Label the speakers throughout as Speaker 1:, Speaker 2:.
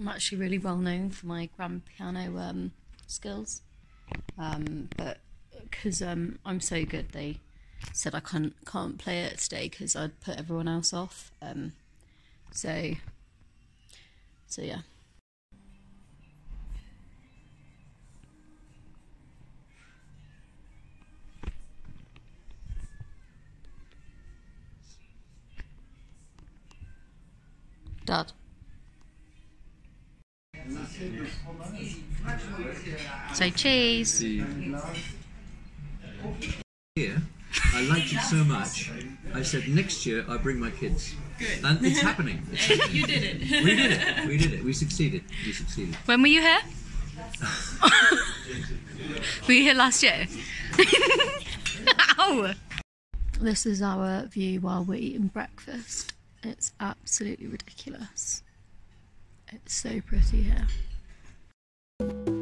Speaker 1: I'm actually really well known for my grand piano um, skills, um, but because um, I'm so good, they said I can't can't play it today because I'd put everyone else off. Um, so, so yeah. Dad. So cheese.
Speaker 2: Here, I liked it so much. I said next year I bring my kids. Good. And it's happening. It's happening.
Speaker 3: You did it.
Speaker 2: We did it. We did it. We succeeded. We succeeded.
Speaker 1: When were you here? were you here last year? Ow! This is our view while we're eating breakfast. It's absolutely ridiculous. It's so pretty here you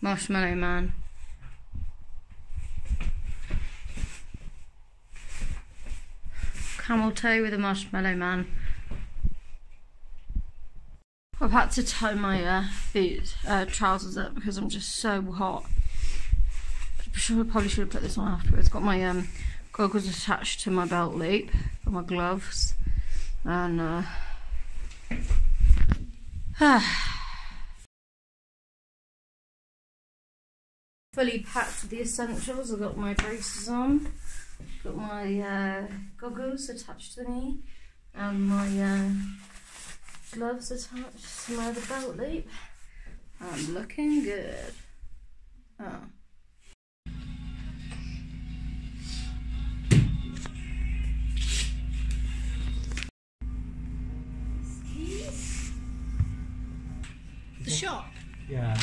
Speaker 1: Marshmallow Man. Camel toe with a marshmallow man. I've had to tie my uh, boot, uh, trousers up because I'm just so hot. Should, probably should have put this on afterwards. Got my um, goggles attached to my belt loop, got my gloves, and uh, fully packed with the essentials. I've got my braces on, got my uh, goggles attached to the knee, and my uh, gloves attached to my other belt loop. I'm looking good. Oh.
Speaker 3: The shop.
Speaker 2: Yeah.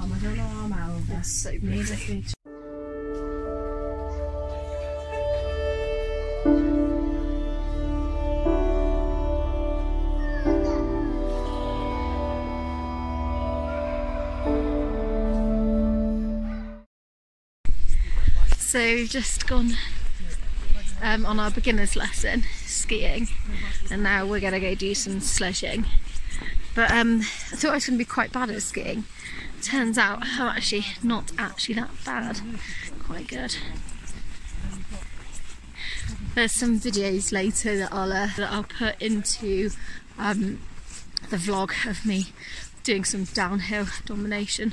Speaker 1: That's how much normal. That's so pretty. So we've just gone um, on our beginner's lesson skiing and now we're going to go do some sledging. But um, I thought I was going to be quite bad at skiing. Turns out I'm actually not actually that bad. Quite good. There's some videos later that I'll uh, that I'll put into um, the vlog of me doing some downhill domination.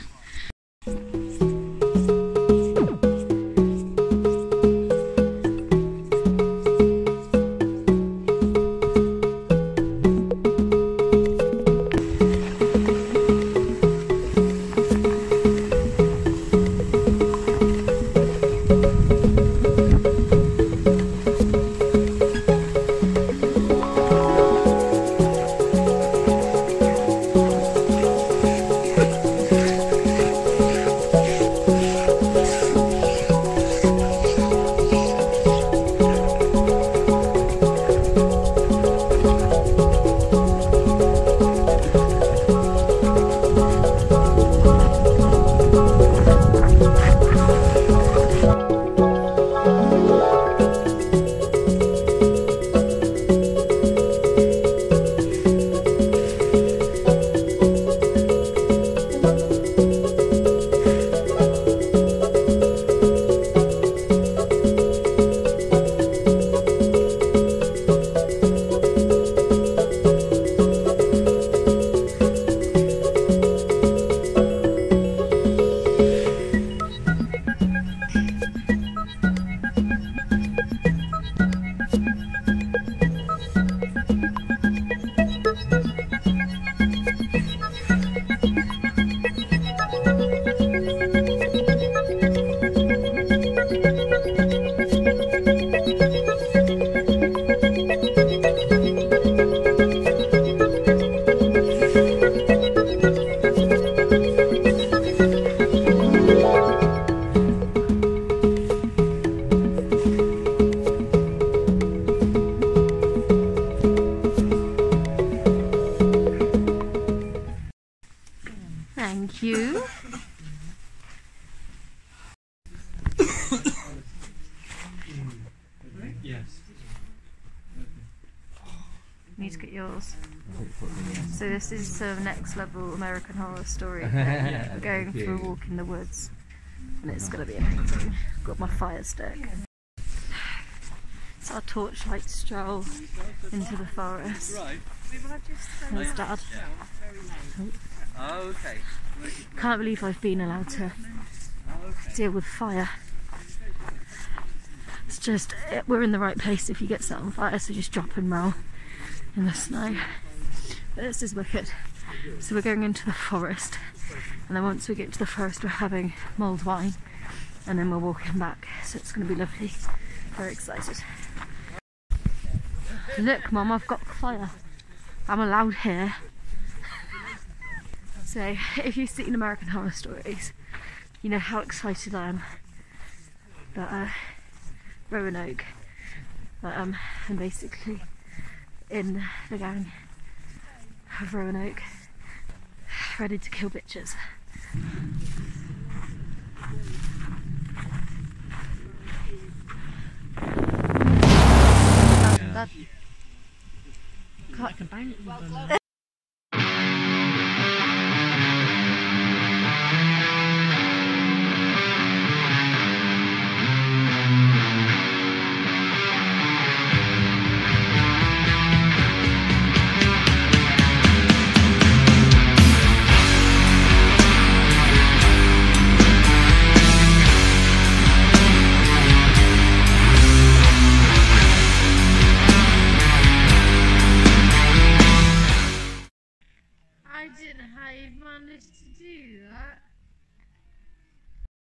Speaker 1: Need to get yours. So this is some next level American Horror Story. We're going for a walk in the woods, and it's gonna be amazing. Got my fire stick. It's our torchlight stroll into the forest.
Speaker 2: Right.
Speaker 1: There's Dad.
Speaker 2: Oh, okay.
Speaker 1: Can't believe I've been allowed to deal with fire. It's just eh, we're in the right place if you get set on fire, so just drop and roll in the snow. But this is wicked. So we're going into the forest, and then once we get to the forest, we're having mulled wine, and then we're walking back. So it's going to be lovely. Very excited. Look, Mum, I've got fire. I'm allowed here. So, if you've seen American Horror Stories, you know how excited I am that uh, Roanoke, that um, I'm basically in the gang of Roanoke, ready to kill bitches. That,
Speaker 3: Like a